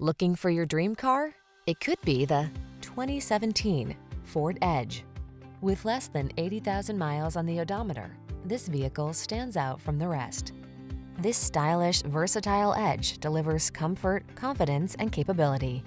Looking for your dream car? It could be the 2017 Ford Edge. With less than 80,000 miles on the odometer, this vehicle stands out from the rest. This stylish, versatile Edge delivers comfort, confidence, and capability.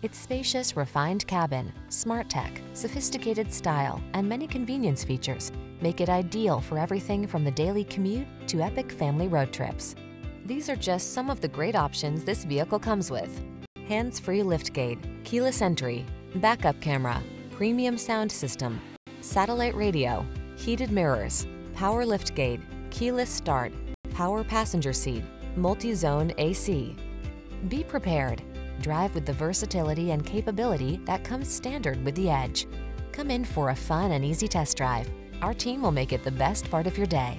Its spacious, refined cabin, smart tech, sophisticated style, and many convenience features make it ideal for everything from the daily commute to epic family road trips. These are just some of the great options this vehicle comes with. Hands-free liftgate, keyless entry, backup camera, premium sound system, satellite radio, heated mirrors, power liftgate, keyless start, power passenger seat, multi-zone AC. Be prepared. Drive with the versatility and capability that comes standard with the Edge. Come in for a fun and easy test drive. Our team will make it the best part of your day.